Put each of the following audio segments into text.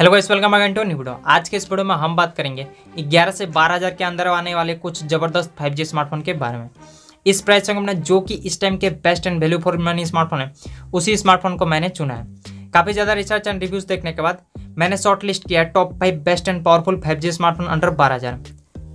Hello guys welcome again to new video आज के इस वीडियो में हम बात करेंगे 11 से 12000 के अंदर आने वाले कुछ ज़बरदस्त 5G स्मार्टफ़ोन के बारे में। इस प्राइस में जो कि इस टाइम के best and value for money smartphone है, उसी स्मार्टफ़ोन को मैंने चुना है। काफ़ी ज़्यादा रिसर्च एंड रिव्यूज़ देखने के बाद मैंने शॉर्ट लिस्ट किया top five best and powerful five smartphone under बारह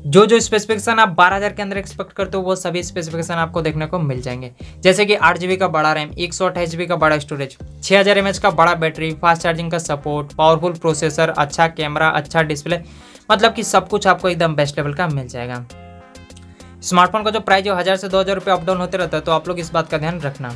जो जो स्पेसिफिकेशन आप 12000 के अंदर एक्सपेक्ट करते हो, वो सभी स्पेसिफिकेशन आपको देखने को मिल जाएँगे। जैसे कि आठ का बड़ा रैम एक सौ का बड़ा स्टोरेज छः हज़ार एम का बड़ा बैटरी फास्ट चार्जिंग का सपोर्ट पावरफुल प्रोसेसर अच्छा कैमरा अच्छा डिस्प्ले मतलब कि सब कुछ आपको एकदम बेस्ट लेवल का मिल जाएगा। स्मार्टफ़ोन का जो प्राइस जो हज़ार से दो हज़ार रुपये अपडाउन होते रहता है तो आप लोग इस बात का ध्यान रखना।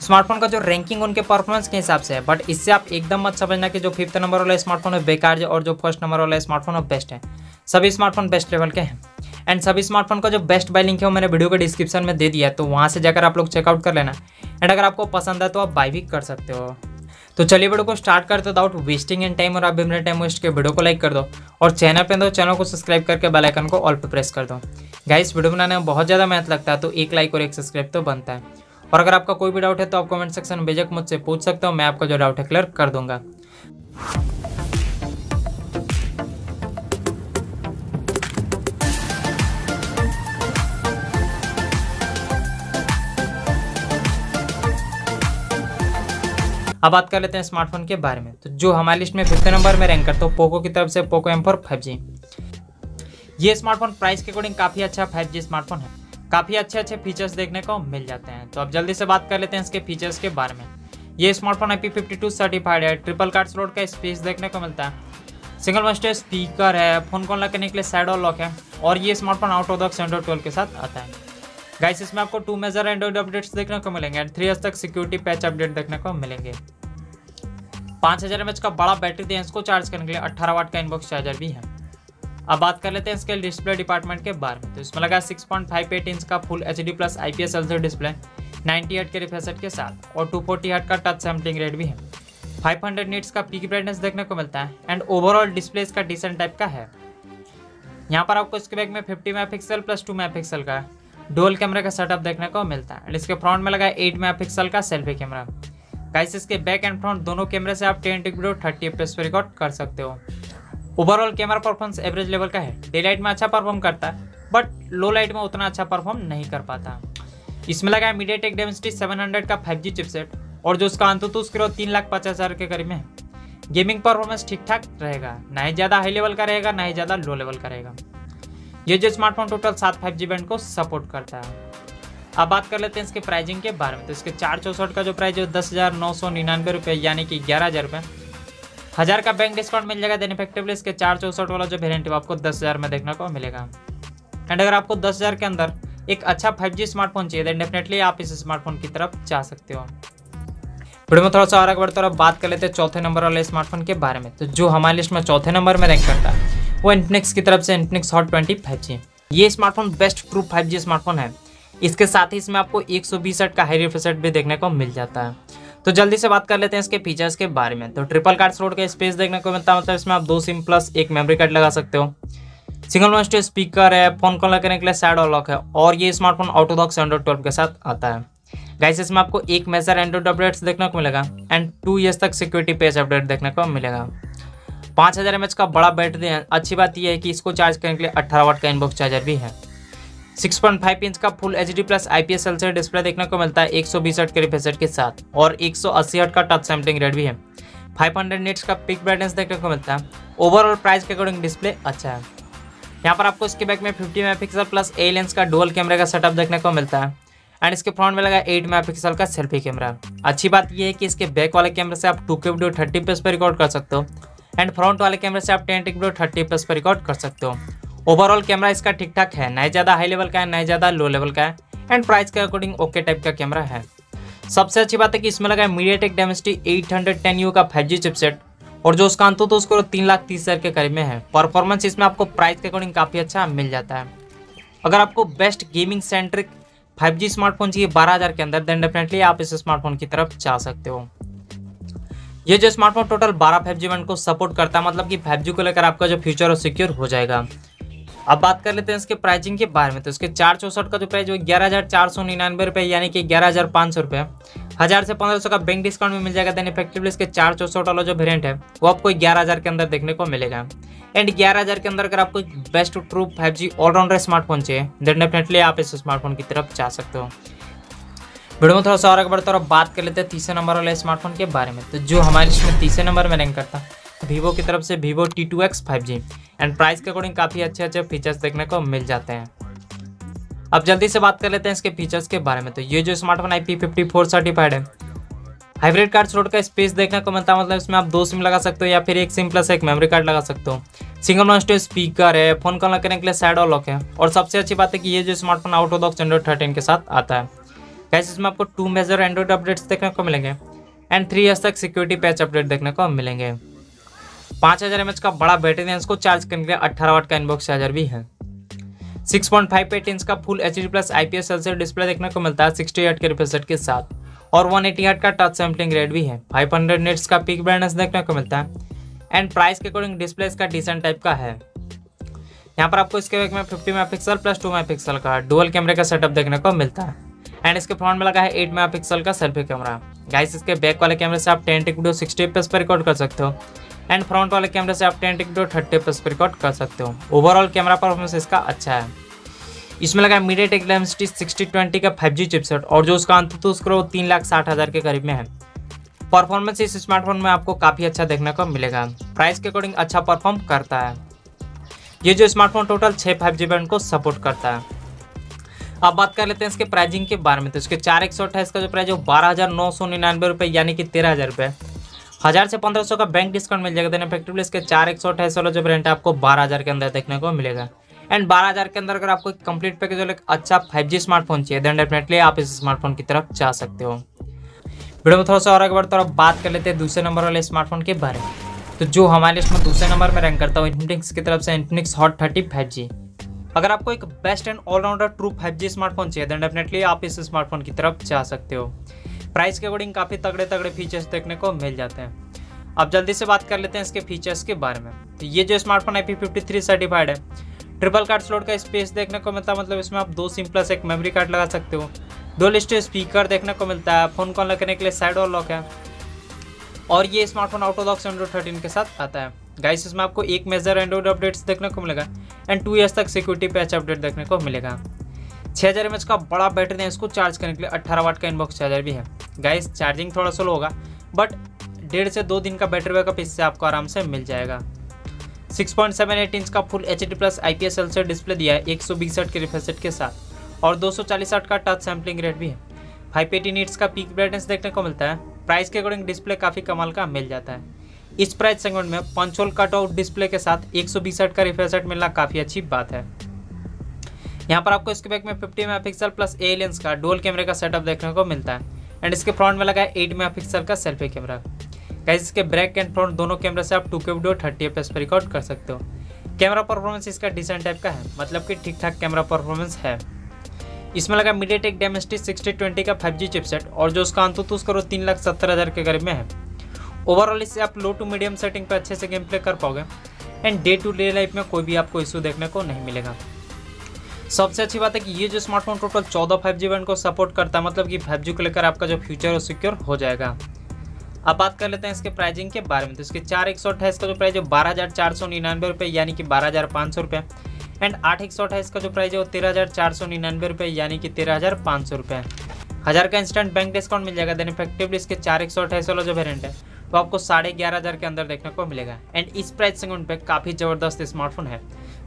स्मार्टफ़ोन का जो रैंकिंग उनके परफॉर्मेंस के हिसाब से है बट इससे आप एकदम मत समझना कि जो फिफ्थ नंबर वाला स्मार्टफ़ोन है, बेकार है, और जो फ़र्स्ट नंबर वाला स्मार्टफ़ोन है बेस्ट है। सभी स्मार्टफ़ोन बेस्ट लेवल के हैं। एंड सभी स्मार्टफ़ोन का जो बेस्ट बाय लिंक है वो मैंने वीडियो के डिस्क्रिप्शन में दे दिया है तो वहाँ से जाकर आप लोग चेकआउट कर लेना। एंड अगर आपको पसंद है तो आप बाय भी कर सकते हो। तो चलिए वीडियो को स्टार्ट करते विदाउट वेस्टिंग इन टाइम और आप भी मेरे टाइम वेस्ट के वीडियो को लाइक कर दो। और चैनल पे दो चैनल को सब्सक्राइब करके बेल आइकन को ऑल पे प्रेस कर दो। गाइस वीडियो बनाने में बहुत ज़्यादा मेहनत लगता है तो एक लाइक और एक सब्सक्राइब तो बनता है। और अगर आपका कोई भी डाउट है तो आप कमेंट सेक्शन में बेजक मुझसे पूछ सकते हो, मैं आपका जो डाउट है क्लियर कर दूँगा। अब बात कर लेते हैं स्मार्टफ़ोन के बारे में। तो जो हमारी लिस्ट में फिफ्थ नंबर में रैंक करते हो पोको की तरफ़ से Poco M four five G ये स्मार्टफ़ोन प्राइस के अकॉर्डिंग काफ़ी अच्छा फाइव जी स्मार्टफ़ोन है। काफ़ी अच्छे अच्छे फीचर्स देखने को मिल जाते हैं। तो अब जल्दी से बात कर लेते हैं इसके फीचर्स के बारे में। ये smartphone I P fifty two certified है। ट्रिपल कार्ड स्लोट का स्पेस देखने को मिलता है। सिंगल मस्टर स्पीकर है। फ़ोन कॉल करने के लिए साइड और लॉक है। और ये smartphone out of the Android twelve के साथ आता है। गाइस इसमें आपको टू मेजर एंड्रॉइड अपडेट्स देखने को मिलेंगे एंड थ्री तक सिक्योरिटी पैच अपडेट देखने को मिलेंगे। पाँच हज़ार का बड़ा बैटरी दिया इसको चार्ज करने के लिए अट्ठारह वाट का इनबॉक्स चार्जर भी है। अब बात कर लेते हैं इसके डिस्प्ले डिपार्टमेंट के बारे में। तो इसमें लगा 6.58 इंच का full H D plus I P S L display 90 हट के रिफ्रेश के साथ, और 240 हट का टच सैम्पलिंग रेट भी है। 500 हंड्रेड नीट्स का पीक ब्राइटनेस देखने को मिलता है एंड ओवरऑल डिस्प्ले इसका डिसेंट टाइप का है। यहाँ पर आपको इसके बैक में 50 मेगापिक्सल प्लस 2 मेगापिक्सल का डोल कैमरे का सेटअप देखने को मिलता है। एंड इसके फ्रंट में लगा 8 मेगापिक्सल का सेल्फी कैमरा गाइस इसके बैक एंड फ्रंट दोनों कैमरे से आप टेन टिक वीडियो थर्टी एफ़ पे रिकॉर्ड कर सकते हो। Overall camera performance average level का है। डे लाइट में अच्छा परफॉर्म करता है बट लो लाइट में उतना अच्छा परफॉर्म नहीं कर पाता। इसमें लगा है मीडिया टेक डेमेसिटी सेवन का फाइव जी चिपसेट और जो उसका अंत तो उसके तीन लाख पचास हज़ार के करीब है। गेमिंग परफॉर्मेंस ठीक ठाक रहेगा। ना ही ज़्यादा हाई लेवल का रहेगा, ना ही ज़्यादा लो लेवल का रहेगा। ये जो स्मार्टफ़ोन टोटल सात फाइव जी बैंड को सपोर्ट करता है। अब बात कर लेते हैं इसके प्राइसिंग के बारे में। तो इसके चार चौसठ का जो प्राइस है दस हज़ार नौ सौ निन्यानवे रुपये, यानी कि ग्यारह हज़ार रुपये। हज़ार का बैंक डिस्काउंट मिल जाएगा देन इफेक्टिवली इसके चार चौसठ वाला जो वेरियंट है आपको दस हज़ार में देखने को मिलेगा। एंड अगर आपको दस हज़ार के अंदर एक अच्छा फाइव जी स्मार्टफ़ोन चाहिए देन डेफिनेटली आप इस स्मार्टफ़ोन की तरफ़ जा सकते हो। वीडियो में थोड़ा सा और बढ़ते और बात कर लेते हैं चौथे नंबर वाले स्मार्टफ़ोन के बारे में। तो जो हमारी लिस्ट में चौथे नंबर में रैंक करता है वो इंटनेक्स की तरफ़ से इंटनेक्स हॉट ट्वेंटी फाइव ये smartphone best true five smartphone है। इसके साथ ही इसमें आपको एक सौ बीस का हाई रिफ्रेश भी देखने को मिल जाता है। तो जल्दी से बात कर लेते हैं इसके फीचर्स के बारे में। तो ट्रिपल कार्ड स्लोट का स्पेस देखने को मिलता है मतलब इसमें आप दो सिम प्लस एक मेमोरी कार्ड लगा सकते हो। सिंगल मोस्ट स्पीकर है फ़ोन कॉल करने के लिए साइड और लॉक है। और ये स्मार्टफ़ोन ऑटोडॉक्स एंड्रॉइड ट्वेल्व के साथ आता है। गाइस इसमें आपको एक मेजर एंड्रॉइड अपडेट्स देखने को मिलेगा। एंड टू ईयर्स तक सिक्योरिटी पेज अपडेट देखने को मिलेगा। पाँच हज़ार एमएच का बड़ा बैटरी है। अच्छी बात यह है कि इसको चार्ज करने के लिए अट्ठारह वाट का इनबॉक्स चार्जर भी है। 6.5 इंच का full H D plus I P S L display देखने को मिलता है एक सौ बीस हट के रिफ्रेश के साथ और एक सौ अस्सी हट का टच सैम्पलिंग रेट भी है। 500 हंड्रेड नीट्स का पिक ब्राइटनेस देखने को मिलता है। ओवरऑल प्राइस के अकॉर्डिंग डिस्प्ले अच्छा है। यहाँ पर आपको इसके बैक में 50 मेगापिक्सल प्लस ए लेंस का डुअल कैमरे का सेटअप देखने को मिलता है। एंड इसके फ्रंट में लगा 8 मेगापिक्सल का सेल्फी कैमरा अच्छी बात यह है कि इसके बैक वाले कैमरे से आप टू के वीडियो थर्टी पे रिकॉर्ड कर सकते हो। एंड फ्रंट वाले कैमरे से आप टेन टिक वीडियो थर्टी पे रिकॉर्ड कर सकते हो। ओवरऑल कैमरा इसका ठीक ठाक है ना ज़्यादा हाई लेवल का है ना ज़्यादा लो लेवल का है एंड प्राइस के अकॉर्डिंग ओके टाइप का कैमरा है। सबसे अच्छी बात है कि इसमें लगा है MediaTek Dimensity eight hundred ten U का फाइव जी चिपसेट और जो उसका अंत तो उसको तीन लाख तीस हज़ार के करीब में है। परफॉर्मेंस इसमें आपको प्राइस के अकॉर्डिंग काफ़ी अच्छा मिल जाता है। अगर आपको best gaming centric five G smartphone चाहिए बारह हज़ार के अंदर देन डेफिनेटली आप इस स्मार्टफ़ोन की तरफ़ जा सकते हो। ये जो स्मार्टफ़ोन टोटल बारह फाइव जी को सपोर्ट करता है मतलब कि फाइव को लेकर आपका जो फ्यूचर है सिक्योर हो जाएगा। अब बात कर लेते हैं इसके प्राइसिंग के बारे में। तो इसके चार चौसठ का जो प्राइस वो ग्यारह हज़ार चार सौ निन्यानवे रुपये यानी कि ग्यारह हज़ार पाँच सौ रुपये हज़ार से पंद्रह सौ का बैंक डिस्काउंट भी मिल जाएगा। देन इफेक्टिवली इसके चार चौसठ वाला जो वेरियंट है, वो आपको ग्यारह हज़ार के अंदर देखने को मिलेगा। एंड ग्यारह हज़ार के अंदर अगर आपको best true five G all rounder smartphone चाहिए देन डेफिनेटली आप इस स्मार्टफ़ोन की तरफ़ जा सकते हो। वीडियो में थोड़ा सा और आगे बढ़ते और बात कर लेते हैं तीसरे नंबर वाले स्मार्टफ़ोन के बारे में। तो जो हमारे लिस्ट में तीसरे नंबर में रैंक करता है वीवो की तरफ़ से Vivo T two X five G and price के अकॉर्डिंग काफ़ी अच्छे अच्छे फीचर्स देखने को मिल जाते हैं। अब जल्दी से बात कर लेते हैं इसके फीचर्स के बारे में। तो ये जो smartphone I P fifty four certified है। हाइब्रिड कार्ड स्लोट का स्पेस देखने को मिलता है मतलब इसमें आप दो सिम लगा सकते हो या फिर एक सिम प्लस एक मेमोरी कार्ड लगा सकते हो। सिंगल नॉन स्पीकर है फ़ोन कॉल करने के लिए साइड और लॉक है। और सबसे अच्छी बात है कि ये जो smartphone out of box Android thirteen के साथ आता है। कैसे इसमें आपको टू मेजर एंड्रॉइड अपडेट्स देखने को मिलेंगे एंड थ्री ईयर्स तक सिक्योरिटी पैच अपडेट देखने को मिलेंगे। पाँच हज़ार एम का बड़ा बैटरी है, इसको चार्ज करने के लिए अट्ठारह वाट का इनबॉक्स चार्जर भी है। Six point five eight inch का full H D plus I P S L display देखने को मिलता है सिक्सटी एट के रिफ्रेश के साथ। और वन एटी एट का टच सैम्पलिंग रेट भी है। फाइव हंड्रेड का पिक ब्राइटनेस देखने को मिलता है एंड प्राइस के अकॉर्डिंग डिस्प्ले इसका डिसेंट टाइप का है। यहाँ पर आपको इसके बैक में 50 मेगापिक्सल प्लस 2 मेगापिक्सल का डुअल कैमरे का सेटअप देखने को मिलता है। एंड इसके फ्रंट में लगा है 8 मेगापिक्सल का सेल्फी कैमरा गाइस इसके बैक वाले कैमरे से आप टेन टिक वीडियो सिक्सटी एफ़ पर रिकॉर्ड कर सकते हो। एंड फ्रंट वाले कैमरे से आप टेन टिक वीडियो थर्टी एफ़ पर रिकॉर्ड कर सकते हो। ओवरऑल कैमरा परफॉर्मेंस इसका अच्छा है। इसमें लगा MediaTek Dimensity sixty twenty का फाइव जी चिपसेट और जो उसका अंत तो उसका तीन लाख साठ हज़ार के करीब में है। परफॉर्मेंस इस स्मार्टफ़ोन में आपको काफ़ी अच्छा देखने को मिलेगा। प्राइस के अकॉर्डिंग अच्छा परफॉर्म करता है। ये जो स्मार्टफ़ोन टोटल छः फाइव जी बैंड को सपोर्ट करता है। अब बात कर लेते हैं इसके प्राइजिंग के बारे में। तो इसके चार एक सौ अट्ठाईस का जो प्राइस है बारह हज़ार नौ सौ निन्यानवे रुपये यानी कि तेरह हज़ार रुपये हज़ार से पंद्रह सौ का बैंक डिस्काउंट मिल जाएगा इफेक्टिवली इसके चार एक सौ अट्ठाईस वाला जो ब्रांड है, आपको बारह हज़ार के अंदर देखने को मिलेगा। एंड बारह हज़ार के अंदर अगर आपको कंप्लीट पैकेज वाले अच्छा फाइव जी स्मार्टफ़ोन चाहिए देन डेफिनेटली आप इस स्मार्टफ़ोन की तरफ़ जा सकते हो। वीडियो में थोड़ा सा और बढ़ते और बात कर लेते हैं दूसरे नंबर वाले स्मार्टफ़ोन के बारे में। तो जो हमारे लिस्ट में दूसरे नंबर में रैंक करता हूँ इन्फिनिक्स की तरफ़ से Infinix hot thirty five G अगर आपको एक best and all rounder true five G smartphone चाहिए देन डेफिनेटली आप इस स्मार्टफ़ोन की तरफ़ जा सकते हो। प्राइस के अकॉर्डिंग काफ़ी तगड़े तगड़े फीचर्स देखने को मिल जाते हैं। अब जल्दी से बात कर लेते हैं इसके फीचर्स के बारे में। तो ये जो स्मार्टफ़ोन आई पी सर्टिफाइड है ट्रिपल कार्ड स्लोट का स्पेस देखने को मिलता है मतलब इसमें आप दो सिम प्लस एक मेमोरी कार्ड लगा सकते हो। दो लिस्ट स्पीकर देखने को मिलता है फ़ोन कॉल करने के लिए साइड और लॉक है। और ये स्मार्टफ़ोन आउटोलॉक्स एंड्रॉइड थर्टीन के साथ आता है। गाइस इसमें आपको एक मेजर एंड्रॉइड अपडेट्स देखने को मिलेगा एंड टू ईयर्स तक सिक्योरिटी पैच अपडेट देखने को मिलेगा। छः हज़ार एम का बड़ा बैटरी है, इसको चार्ज करने के लिए अट्ठारह वाट का इनबॉक्स चार्जर भी है। गाइस चार्जिंग थोड़ा स्लो होगा बट डेढ़ से दो दिन का बैटरी बैकअप इससे आपको आराम से मिल जाएगा। 6.78 इंच का full H D plus I P S L display दिया है, एक सौ के रिफ्रेश के साथ। और दो सौ चालीस का टच सैम्पलिंग रेट भी है। फाइव एटी नीट्स का पीक ब्राइटनेस देखने को मिलता है। प्राइस के अकॉर्डिंग डिस्प्ले काफ़ी कमाल का मिल जाता है। इस प्राइस सेगमेंट में punch hole cut out display के साथ एक सौ का रिफ्रेश रेट मिलना काफ़ी अच्छी बात है। यहाँ पर आपको इसके बैक में 50 मेगापिक्सल प्लस ए लेंस का डोल कैमरे का सेटअप देखने को मिलता है। एंड इसके फ्रंट में लगा है 8 मेगापिक्सल का सेल्फी कैमरा। गाइस, इसके ब्रेक एंड फ्रंट दोनों कैमरे से आप two K video thirty F पर रिकॉर्ड कर सकते हो। कैमरा परफॉर्मेंस इसका डिसेंट टाइप का है मतलब कि ठीक ठाक कैमरा परफॉर्मेंस है। इसमें लगा MediaTek Dimensity sixty twenty का फाइव जी चिपसेट और जो उसका अंतुत उसका तीन लाख सत्तर हज़ार के करीब में है। ओवरऑल इससे आप लो टू मीडियम सेटिंग पर अच्छे से गेम प्ले कर पाओगे। And day to day life में कोई भी आपको इशू देखने को नहीं मिलेगा। सबसे अच्छी बात है कि ये जो स्मार्टफ़ोन टोटल चौदह फाइव जी को सपोर्ट करता है मतलब कि फाइव जी को लेकर आपका जो फ्यूचर है सिक्योर हो जाएगा। अब बात कर लेते हैं इसके प्राइसिंग के बारे में। तो इसके चार एक सौ अट्ठाईस का जो प्राइस है बारह हज़ार चार सौ निन्यानवे रुपये यानी कि बारह हज़ार पाँच सौ रुपये एंड आठ एक सौ अट्ठाईस का जो प्राइस है वो तेरह हज़ार चार सौ निन्यानवे रुपये यानी कि तेरह हज़ार पाँच सौ रुपये हज़ार का इंस्टेंट बैंक डिस्काउंट मिल जाएगा। देन इफेक्टिवली इसके चार एक सौ अट्ठाईस वाला जो वेरियंट है वो आपको साढ़े ग्यारह हज़ार के अंदर देखने को मिलेगा। एंड इस प्राइस सेगमेंट पे काफ़ी ज़बरदस्त स्मार्टफ़ोन है।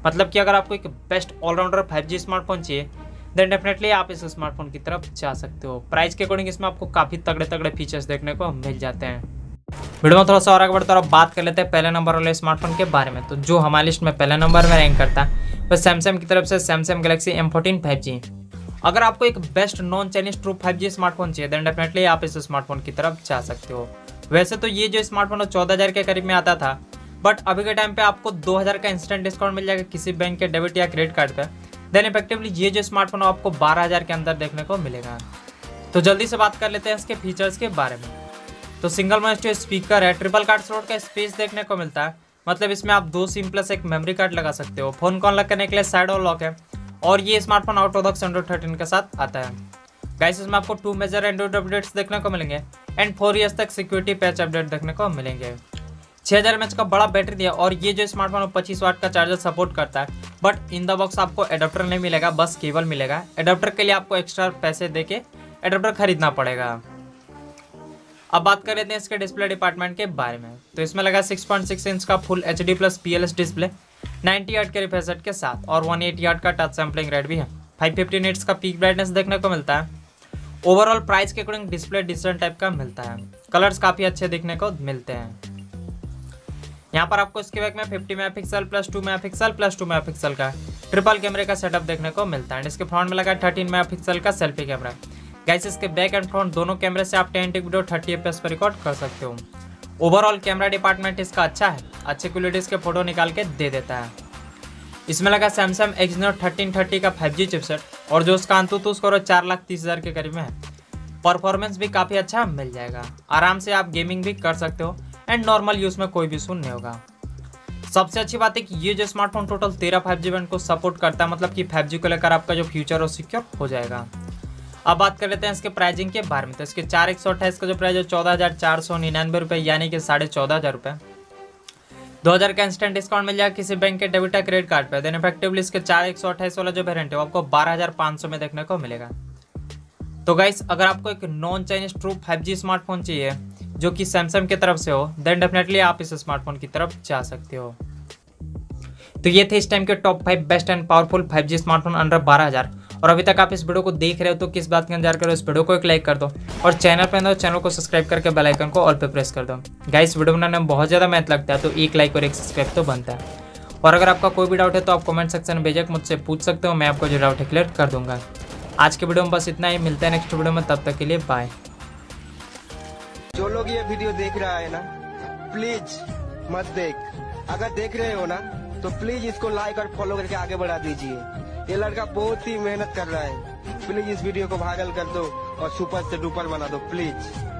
मतलब कि अगर आपको एक best all rounder five smartphone चाहिए देन डेफिनेटली आप इस स्मार्टफ़ोन की तरफ़ जा सकते हो। प्राइस के अकॉर्डिंग इसमें आपको काफ़ी तगड़े तगड़े फीचर्स देखने को मिल जाते हैं। वीडियो में थोड़ा सा और आगे बढ़ता और बात कर लेते हैं पहले नंबर वाले स्मार्टफ़ोन के बारे में। तो जो हमारी लिस्ट में पहले नंबर में रैंक करता है वह सैमसंग की तरफ़ से Samsung Galaxy M fourteen five G अगर आपको एक best non Chinese true five G smartphone चाहिए देन डेफिनेटली आप इस स्मार्टफ़ोन की तरफ़ जा सकते हो। वैसे तो ये जो स्मार्टफ़ोन है, चौदह हज़ार के करीब में आता था। बट अभी के टाइम पे आपको दो हज़ार का इंस्टेंट डिस्काउंट मिल जाएगा किसी बैंक के डेबिट या क्रेडिट कार्ड पे। देन इफेक्टिवली ये जो स्मार्टफ़ोन है, आपको बारह हज़ार के अंदर देखने को मिलेगा। तो जल्दी से बात कर लेते हैं इसके फीचर्स के बारे में। तो सिंगल माइस्टो स्पीकर है ट्रिपल कार्ड स्लोट का स्पेस देखने को मिलता है। मतलब इसमें आप दो सिम प्लस एक मेमोरी कार्ड लगा सकते हो। फ़ोन कॉल करने के लिए साइड और लॉक है। और ये स्मार्टफ़ोन आउट ऑफ़ थर्टीन के साथ आता है। गाइस इसमें आपको टू मेजर एंड्रॉइड अपडेट्स देखने को मिलेंगे एंड फोर ईयर्स तक सिक्योरिटी पैच अपडेट देखने को मिलेंगे। 6000 हज़ार का बड़ा बैटरी दिया और ये जो स्मार्टफ़ोन पच्चीस वाट का चार्जर सपोर्ट करता है। बट इन द बॉक्स आपको एडाप्टर नहीं मिलेगा, बस केबल मिलेगा। एडाप्टर के लिए आपको एक्स्ट्रा पैसे दे के खरीदना पड़ेगा। अब बात कर लेते हैं इसके डिस्प्ले डिपार्टमेंट के बारे में। तो इसमें लगा 6.6 इंच का full H D plus P display 90 hertz के रिफ्रेश के साथ और 180 हर्ट का टच सैम्पलिंग रेट भी है। 550 फिफ्टी का पीक ब्राइटनेस देखने को मिलता है। ओवरऑल प्राइस के अकॉर्डिंग डिस्प्ले डिसेंट टाइप का मिलता है। कलर्स काफ़ी अच्छे दिखने को मिलते हैं। यहाँ पर आपको इसके बैक में 50 megapixel plus 2 megapixel plus 2 megapixel का ट्रिपल कैमरे का सेटअप देखने को मिलता है। इसके फ्रंट में लगा 13 मेगापिक्सल का सेल्फी कैमरा गाइस इसके बैक एंड फ्रंट दोनों कैमरे से आप टेन वीडियो थर्टी एफ़ पर रिकॉर्ड कर सकते हो। ओवरऑल कैमरा डिपार्टमेंट इसका अच्छा है। अच्छे क्वालिटी के फ़ोटो निकाल के दे देता है। इसमें लगा सैमसंग एक्सनो थर्टीन थर्टी का फाइव जी चिपसेट और जो उसका अंतुतु स्कोर चार लाख तीस हज़ार के करीब है। परफॉर्मेंस भी काफ़ी अच्छा मिल जाएगा। आराम से आप गेमिंग भी कर सकते हो एंड नॉर्मल यूज़ में कोई भी सुन नहीं होगा। सबसे अच्छी बात है कि ये जो स्मार्टफ़ोन टोटल तेरह फाइव जी को सपोर्ट करता है मतलब कि फाइव जी को लेकर आपका जो फ्यूचर हो सिक्योर हो जाएगा। अब बात कर लेते हैं इसके प्राइसिंग के बारे में। तो इसके चार एक सौ अट्ठाईस का जो प्राइस है, चौदह हज़ार चार सौ निन्यानवे रुपये यानी कि साढ़े चौदह हज़ार रुपये दो हज़ार का इंस्टेंट डिस्काउंट मिल जाएगा किसी बैंक के डेबिट या क्रेडिट कार्ड पे। देन इफेक्टिवली इसके चार एक सौ अट्ठाईस वाला जो वेरियंट है, वो आपको बारह हज़ार पाँच सौ में देखने को मिलेगा। तो गाइस अगर आपको एक non Chinese true five G smartphone चाहिए, जो कि सैमसंग की तरफ़ से हो देन डेफिनेटली आप इस स्मार्टफ़ोन की तरफ़ जा सकते हो। तो ये थे इस टाइम के top five best and powerful five G smartphone under बारह हज़ार। और अभी तक आप इस वीडियो को देख रहे हो तो किस बात का इंतज़ार करो इस वीडियो को एक लाइक कर दो और चैनल पर चैनल को सब्सक्राइब करके बेल आइकन को ऑल पे प्रेस कर दो। गाइस वीडियो बनाने में बहुत ज़्यादा मेहनत लगता है तो एक लाइक और एक सब्सक्राइब तो बनता है। और अगर आपका कोई भी डाउट है तो आप कमेंट सेक्शन में भेजक मुझसे पूछ सकते हो, मैं आपको जो डाउट है क्लियर कर दूँगा। आज के वीडियो में बस इतना ही, मिलता है नेक्स्ट वीडियो में, तब तक के लिए बाय जो लोग ये वीडियो देख रहा है ना प्लीज़ मत देख। अगर देख रहे हो ना तो प्लीज़ इसको लाइक और फॉलो करके आगे बढ़ा दीजिए। ये लड़का बहुत ही मेहनत कर रहा है। प्लीज़ इस वीडियो को वायरल कर दो और सुपर से डुपर बना दो प्लीज़